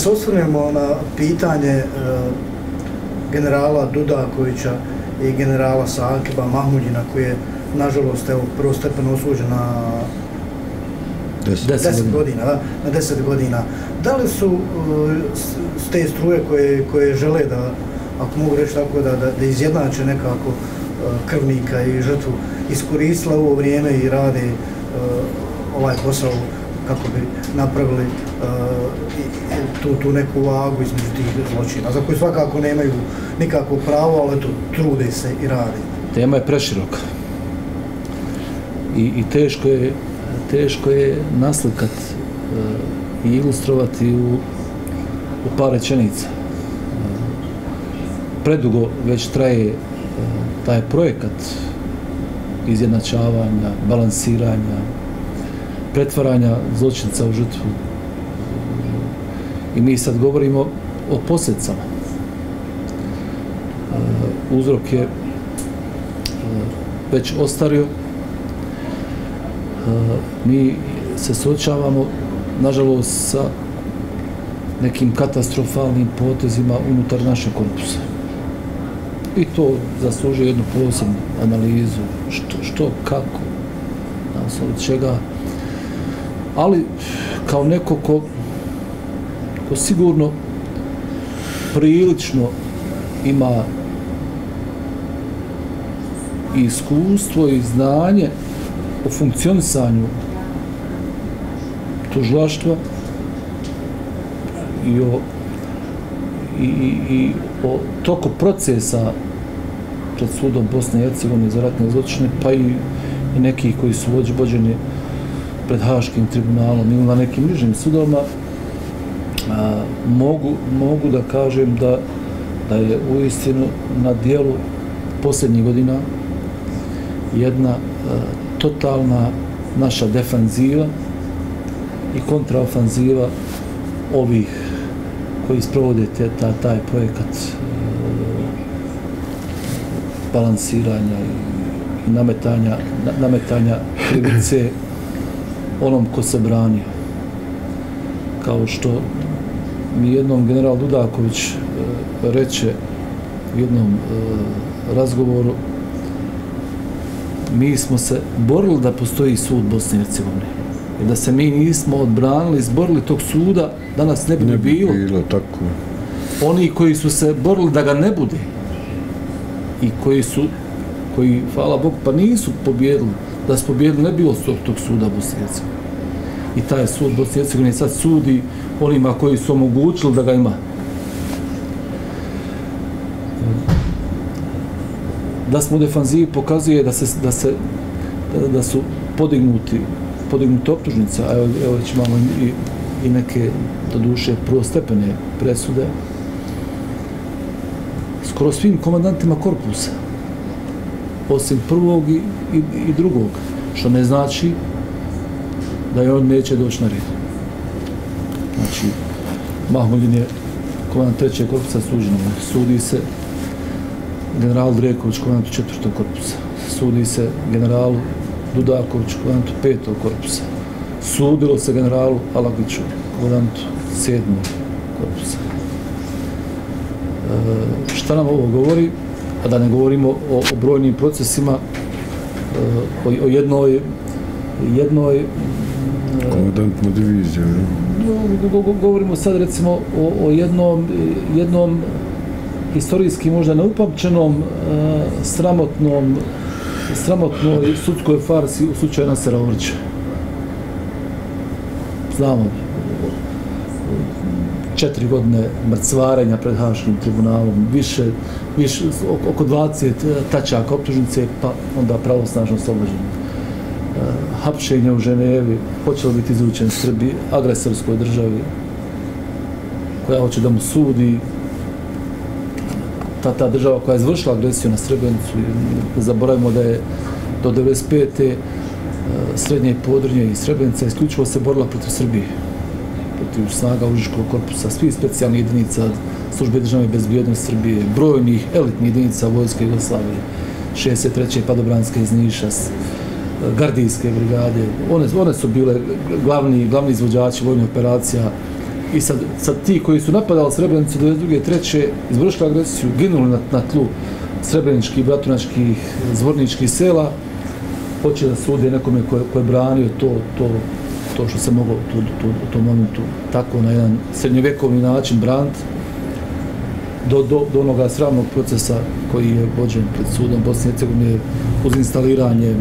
se osvrnemo na pitanje e, generala Dudakovića i generala Sakiba Mahmudina koji je nažalost evo prvostepeno osuđen na 10 godina, da, na 10 godina. Da li su uh, te struje koje, koje žele da, ako mogu reći tako, da, da, da izjednače nekako uh, krvnika i žrtvu, iskoristila ovo vrijeme i rade uh, ovaj posao kako bi napravili uh, tu, tu neku vagu između tih zločina, za koje svakako nemaju nikako pravo, ali to trude se i radi. Tema je preširoka. I, i teško je teško je naslikat uh, i ilustrovati u, u par rečenica. Uh, predugo već traje uh, taj projekat izjednačavanja, balansiranja, pretvaranja zločinca u žrtvu. I mi sad govorimo o posljedcama. E, uzrok je e, već ostario, e, mi se suočavamo nažalost sa nekim katastrofalnim potezima unutar našeg korpusa. I to zaslužuje jednu posebnu analizu, što, što kako, nas od čega. Ali, kao neko ko, ko sigurno prilično ima iskustvo i znanje o funkcionisanju tužilaštva i o i, i, i o toku procesa pred sudom Bosne i Hercegovine za ratne zločine, pa i, i neki koji su vođe vođeni pred Haškim tribunalom ili na nekim nižim sudovima, a, mogu, mogu da kažem da, da je u istinu na dijelu posljednjih godina jedna a, totalna naša defanziva i kontraofanziva ovih koji sprovode te, ta, taj projekat e, balansiranja i nametanja, na, nametanja krivice onom ko se brani. Kao što mi jednom general Dudaković e, reče u jednom e, razgovoru mi smo se borili da postoji sud Bosne i Hercegovine. I da se mi nismo odbranili, izborili tog suda, danas ne bi ne bilo. bilo tako. Oni koji su se borili da ga ne bude i koji su, koji, hvala Bog, pa nisu pobjedili, da smo pobjedili, ne bilo sud tog suda Bosne i Hercegovine. I taj sud Bosne i Hercegovine sad sudi onima koji su omogućili da ga ima. da smo u defanzivi pokazuje da se da se da su podignuti podignuti optužnica, a evo, evo već imamo i, i neke do duše prvostepene presude skoro svim komandantima korpusa osim prvog i, i, i drugog što ne znači da je on neće doći na red znači Mahmudin je komandant trećeg korpusa suđeno znači, sudi se general Dreković, komandant četvrtog korpusa. Sudi se generalu Dudaković, komandant petog korpusa. Sudilo se generalu Alagiću, komandant sedmog korpusa. E, šta nam ovo govori? A da ne govorimo o, o brojnim procesima, e, o, o jednoj jednoj e, komandantna divizija. Govorimo sad recimo o, o jednom, jednom historijski možda neupamćenom uh, sramotnom sramotnoj sudskoj farsi u slučaju Nasera Orća. Znamo četiri godine mrcvarenja pred Haškim tribunalom, više, više oko 20 e, tačaka optužnice, pa onda pravosnažno oslobođenje. Uh, hapšenje u Ženevi, počelo biti izručen Srbi, agresorskoj državi, koja hoće da mu sudi, ta, ta država koja je izvršila agresiju na Srebrenicu, zaboravimo da je do 95. E, srednje podrnje i Srebrenica isključivo se borila protiv Srbije, protiv snaga Užiškog korpusa, svih specijalnih jedinica službe državne bezbjednosti Srbije, brojnih elitnih jedinica Vojske Jugoslavije, 63. padobranske iz Niša, gardijske brigade, one, one su bile glavni, glavni izvođači vojnih operacija i sad, sad ti koji su napadali Srebrenicu 22. treće, izvršili agresiju, ginuli na, na tlu srebreničkih, bratunačkih, zvorničkih sela, hoće da sude nekome ko je, ko je branio to, to, to što se moglo to, to, u tom momentu tako na jedan srednjovjekovni način braniti do, do, do onoga sravnog procesa koji je vođen pred sudom Bosne i Hercegovine uz instaliranje e,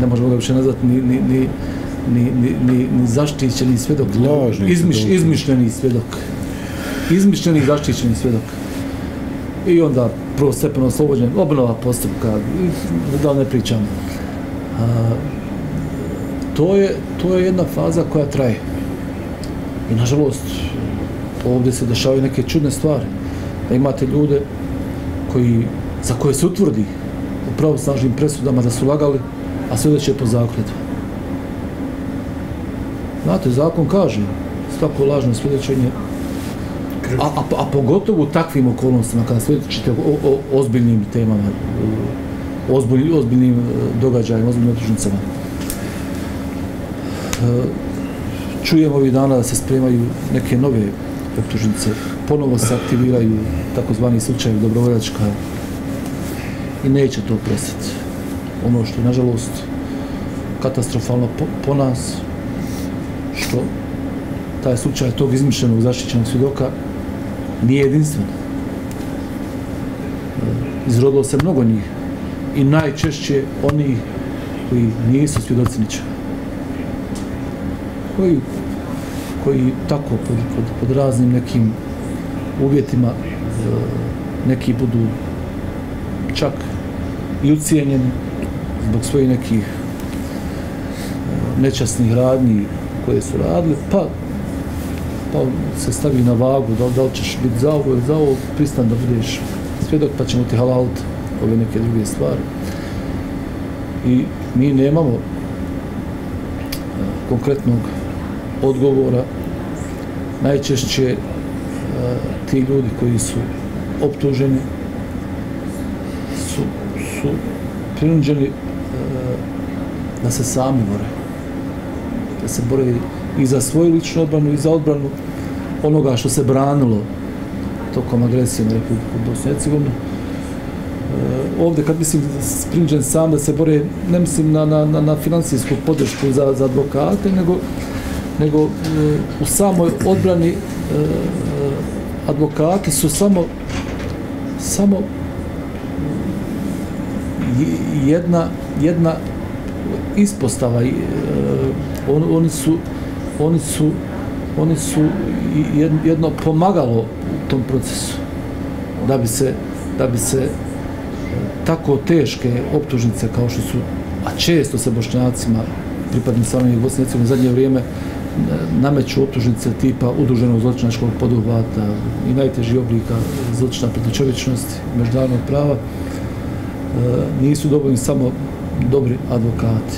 ne možemo ga više nazvati ni, ni, ni, ni, ni, ni, ni zaštićeni svjedok Lažni izmiš, svjedok. izmišljeni svjedok. Izmišljeni zaštićeni svjedok. I onda prvo stepeno oslobođen obnova postupka da ne pričam. A, to je to je jedna faza koja traje. I nažalost ovdje se dešavaju neke čudne stvari. Da imate ljude koji za koje se utvrdi u pravosnažnim presudama da su lagali a svjedoče po zakljetu znate zakon kaže svako lažno svjedočenje a, a, a pogotovo u takvim okolnostima kada svjedočite o, o ozbiljnim temama o ozbilj, ozbiljnim e, događajima, ozbiljnim optužnicama E, čujemo ovih dana da se spremaju neke nove optužnice, ponovo se aktiviraju takozvani slučaj dobrovoljačka i neće to presjeti. Ono što je, nažalost, katastrofalno po, po nas, što taj slučaj tog izmišljenog zaštićenog svjedoka nije jedinstven. E, izrodilo se mnogo njih i najčešće oni koji nisu svjedoci ničega koji, koji tako pod, pod, pod raznim nekim uvjetima e, neki budu čak i ucijenjeni zbog svojih nekih e, nečasnih radnji koje su radili, pa pa se stavi na vagu, da, da li ćeš biti za ovo ili za ovo, pristan da budeš svjedok, pa ćemo ti halaliti ove neke druge stvari. I mi nemamo e, konkretnog odgovora najčešće e, ti ljudi koji su optuženi su, su prinuđeni e, da se sami bore da se bore i za svoju ličnu odbranu i za odbranu onoga što se branilo tokom agresije na Republiku Bosnu i Hercegovinu. E, ovdje kad mislim prinuđen sam da se bore, ne mislim na, na, na, na finansijsku podršku za, za advokate, nego nego e, u samoj odbrani e, e advokati su samo samo jedna jedna ispostava e, on, oni su oni su oni su jedno pomagalo u tom procesu da bi se da bi se e, tako teške optužnice kao što su a često se bošnjacima pripadnicama Bosne i Hercegovine u zadnje vrijeme nameću optužnice tipa udruženog zločinačkog poduhvata i najteži oblika zločina protiv čovječnosti međunarodnog prava e, nisu dovoljni samo dobri advokati.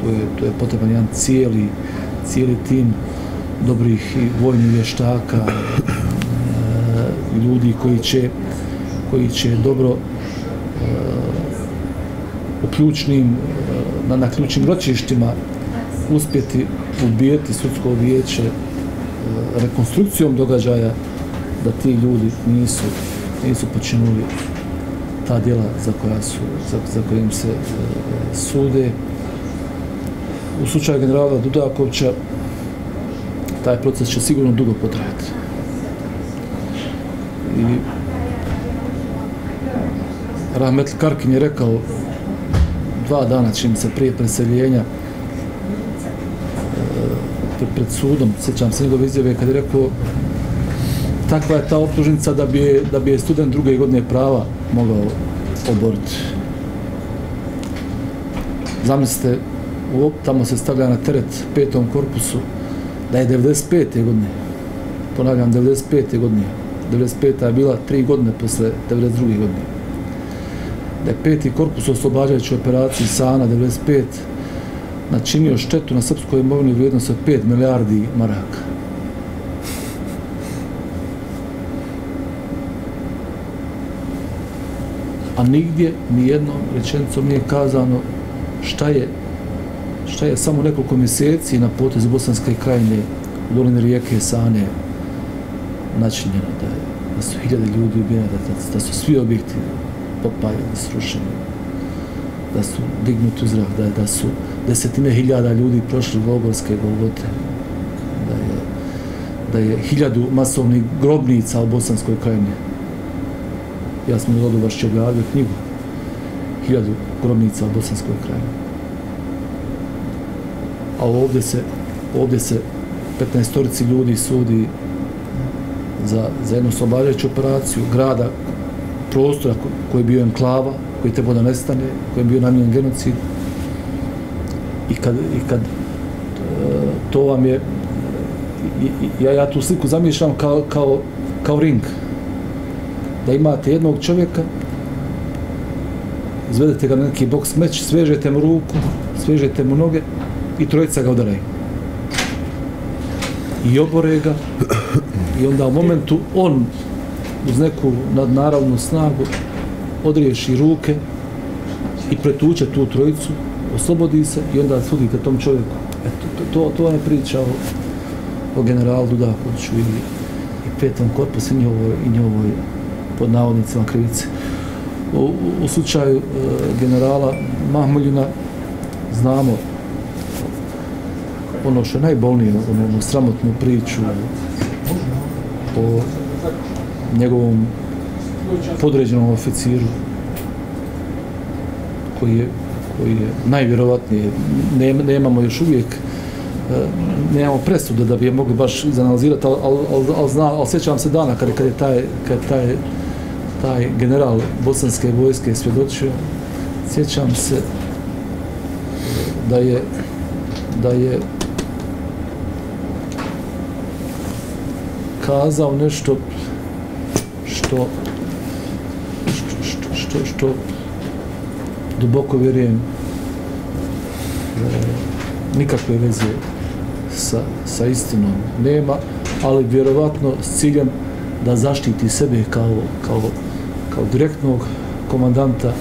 To je, to je potreban jedan cijeli cijeli tim dobrih i vojnih vještaka e, ljudi koji će koji će dobro e, u ključnim e, na, na ključnim ročištima uspjeti ubijeti sudsko vijeće e, rekonstrukcijom događaja da ti ljudi nisu nisu počinuli ta djela za koja su za, za kojim se e, sude. U slučaju generala Dudakovića taj proces će sigurno dugo potrajati. I Rahmet Karkin je rekao dva dana čim se prije preseljenja pred, pred sudom, sjećam se njegove izjave kad je rekao takva je ta optužnica da bi da bi je student druge godine prava mogao oboriti. Zamislite, u, tamo se stavlja na teret petom korpusu da je 95. godine, ponavljam, 95. godine, 95. je bila tri godine posle 92. godine. Da je peti korpus oslobađajući operaciji SANA 95 načinio štetu na srpskoj imovini vrijednost od 5 milijardi maraka. A nigdje, ni jednom rečenicom nije kazano šta je šta je samo nekoliko mjeseci na potezu Bosanske krajine u dolini rijeke Sane načinjeno da, je, da su hiljade ljudi ubijene, da, da, da su svi objekti popaljeni, srušeni, da su dignuti u zrak, da, da su desetine hiljada ljudi prošli Golgorske Golgote, da je, da je hiljadu masovnih grobnica u Bosanskoj krajini. Ja sam u će objavio knjigu hiljadu grobnica u Bosanskoj krajini. A ovdje se, ovdje se 15 storici ljudi sudi za, za jednu oslobađajuću operaciju grada, prostora koji je bio enklava, koji je trebao da nestane, koji je bio namjen genocid. I kad, i kad e, to vam je, ja, ja tu sliku zamišljam kao, kao, kao ring. Da imate jednog čovjeka, izvedete ga na neki boks meč, svežete mu ruku, svežete mu noge i trojica ga udaraju. I obore ga, i onda u momentu on uz neku nadnaravnu snagu odriješi ruke i pretuče tu trojicu, oslobodi se i onda sudite tom čovjeku. Eto, to, to, to je priča o, o generalu Dudakoviću i, i petom korpusu i njihovoj, i njihovoj pod navodnicima krivice. U, u, u slučaju e, generala Mahmuljina znamo ono što je najbolnije, ono, ono sramotnu priču o njegovom podređenom oficiru koji je, koji je najvjerovatnije, ne, nemamo još uvijek e, nemamo presude da bi je mogli baš izanalizirati, ali al, al, al, zna, al sjećam se dana kad, kad je taj, kad taj, taj general bosanske vojske svjedočio, sjećam se da je da je kazao nešto što što, što, što, što duboko vjerujem e, nikakve veze sa, sa istinom nema, ali vjerovatno s ciljem da zaštiti sebe kao, kao, kao direktnog komandanta e,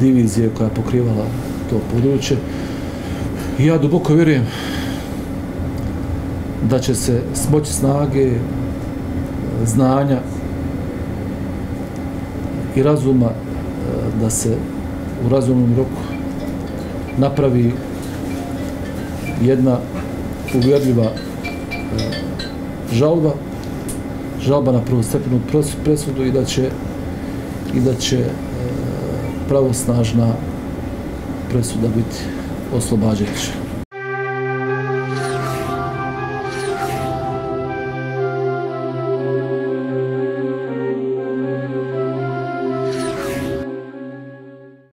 divizije koja je pokrivala to područje. I ja duboko vjerujem da će se smoći snage, e, znanja i razuma da se u razumnom roku napravi jedna uvjerljiva e, žalba, žalba na prvostepenu presudu i da će i da će e, pravosnažna presuda biti oslobađajuća.